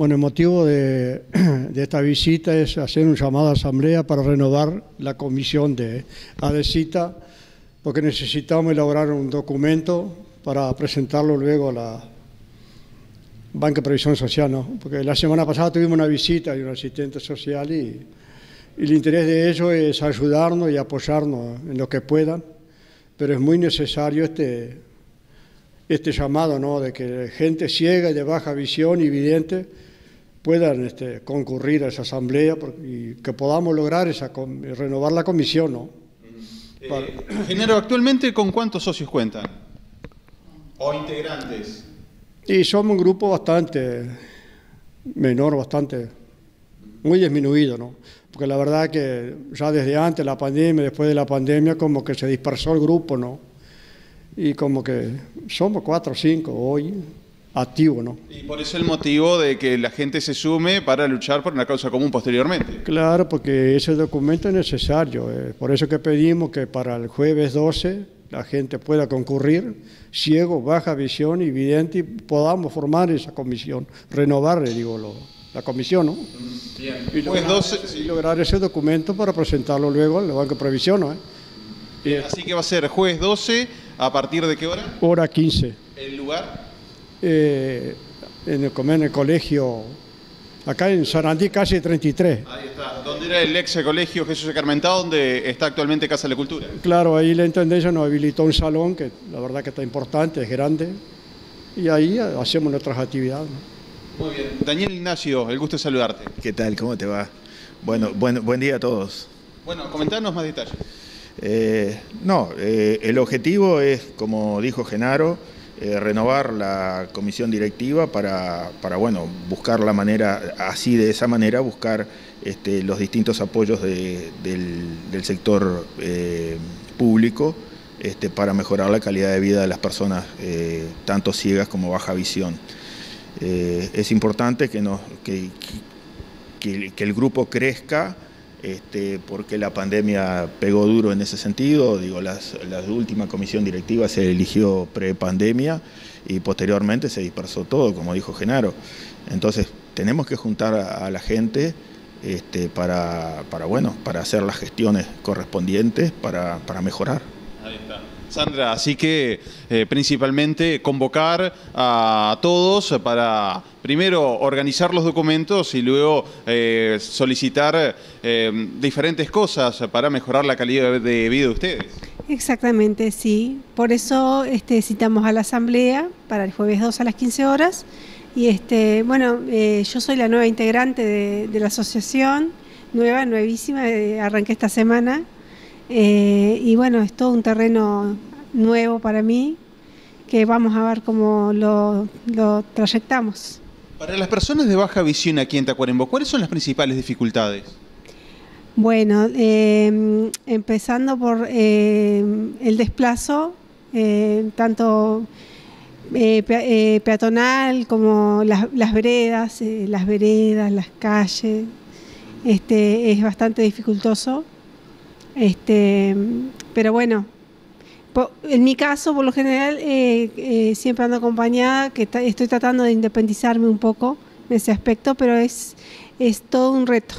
Bueno, el motivo de, esta visita es hacer un llamado a asamblea para renovar la comisión de ADECITA, porque necesitamos elaborar un documento para presentarlo luego a la Banca de Previsión Social, ¿no? Porque la semana pasada tuvimos una visita de un asistente social y, y el interés de ellos es ayudarnos y apoyarnos en lo que puedan, pero es muy necesario este, este llamado, ¿no? De que gente ciega y de baja visión y vidente puedan este, concurrir a esa asamblea y que podamos lograr esa, renovar la comisión, ¿no? Eh, actualmente con cuántos socios cuentan? ¿O integrantes? Y somos un grupo bastante menor, bastante, muy disminuido, ¿no? Porque la verdad que ya desde antes la pandemia, después de la pandemia, como que se dispersó el grupo, ¿no? Y como que somos cuatro o cinco hoy, activos, ¿no? Y por eso el motivo de que la gente se sume para luchar por una causa común posteriormente. Claro, porque ese documento es necesario. Eh, por eso que pedimos que para el jueves 12 la gente pueda concurrir, ciego, baja visión y vidente, y podamos formar esa comisión, renovar, digo, lo, la comisión, ¿no? Y lograr, 12, lograr, ese documento para presentarlo luego al Banco de Previsión, ¿no? Así que va a ser jueves 12, ¿a partir de qué hora? Hora 15. ¿El lugar? Eh, en, el, en el colegio, acá en Sarandí, casi 33. Ahí está. ¿Dónde era el ex colegio Jesús de Carmentado, donde está actualmente Casa de la Cultura? Claro, ahí la Intendencia nos habilitó un salón que la verdad que está importante, es grande, y ahí hacemos nuestras actividades. Muy bien. Daniel Ignacio, el gusto de saludarte. ¿Qué tal? ¿Cómo te va? Bueno, buen, buen día a todos. Bueno, comentarnos más detalles. Eh, no, eh, el objetivo es, como dijo Genaro, eh, renovar la comisión directiva para, bueno, buscar la manera, así de esa manera, buscar este, los distintos apoyos del, sector público este, para mejorar la calidad de vida de las personas, tanto ciegas como baja visión. Eh, es importante que, que, el grupo crezca este, porque la pandemia pegó duro en ese sentido. Digo, la última comisión directiva se eligió pre-pandemia y posteriormente se dispersó todo, como dijo Genaro. Entonces, tenemos que juntar a, la gente este, para, bueno, para hacer las gestiones correspondientes para, para mejorar. Sandra, así que eh, principalmente convocar a todos para primero organizar los documentos y luego eh, solicitar eh, diferentes cosas para mejorar la calidad de vida de ustedes. Exactamente, sí. Por eso este, citamos a la asamblea para el jueves 2 a las 15 horas. Y este, bueno, yo soy la nueva integrante de, la asociación, nueva, nuevísima, arranqué esta semana. Eh, y bueno, es todo un terreno nuevo para mí que vamos a ver cómo lo, trayectamos. Para las personas de baja visión aquí en Tacuarembó, ¿cuáles son las principales dificultades? Bueno, em, empezando por em, el desplazo, em, tanto eh, eh, peatonal como las, las veredas, eh, las veredas, las calles, este, es bastante dificultoso. Este, pero bueno, en mi caso, por lo general, eh, eh, siempre ando acompañada, que estoy tratando de independizarme un poco en ese aspecto, pero es, es todo un reto,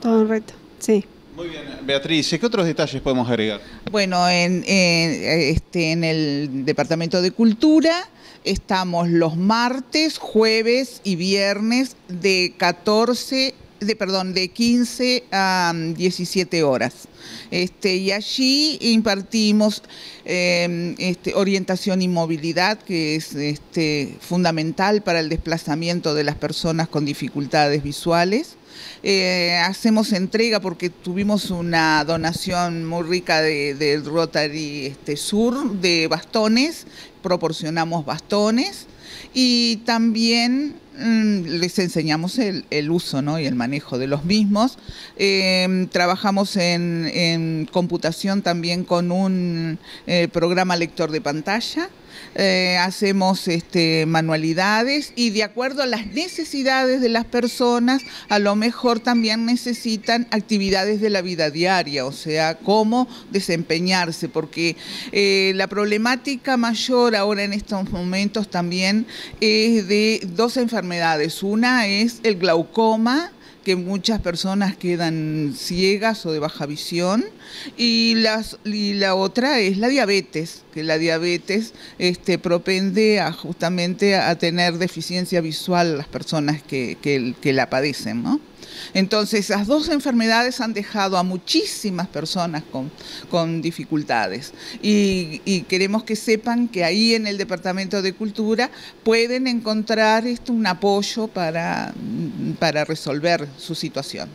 todo un reto, sí. Muy bien, Beatriz, ¿qué otros detalles podemos agregar? Bueno, en, este, en el Departamento de Cultura estamos los martes, jueves y viernes de 14 de perdón, de 15 a 17 horas. Este, y allí impartimos em, este, orientación y movilidad, que es este, fundamental para el desplazamiento de las personas con dificultades visuales. Eh, hacemos entrega porque tuvimos una donación muy rica del de Rotary este, Sur de bastones, proporcionamos bastones y también mm, les enseñamos el, uso y el manejo de los mismos. Em, trabajamos en, computación también con un eh, programa lector de pantalla eh, hacemos este, manualidades y de acuerdo a las necesidades de las personas, a lo mejor también necesitan actividades de la vida diaria, o sea, cómo desempeñarse, porque eh, la problemática mayor ahora en estos momentos también es de dos enfermedades. Una es el glaucoma, que muchas personas quedan ciegas o de baja visión y, las, y la otra es la diabetes, que la diabetes este, propende a, justamente a tener deficiencia visual las personas que, que la padecen, ¿no? Entonces, esas dos enfermedades han dejado a muchísimas personas con, dificultades y, queremos que sepan que ahí en el Departamento de Cultura pueden encontrar esto, un apoyo para, para resolver su situación.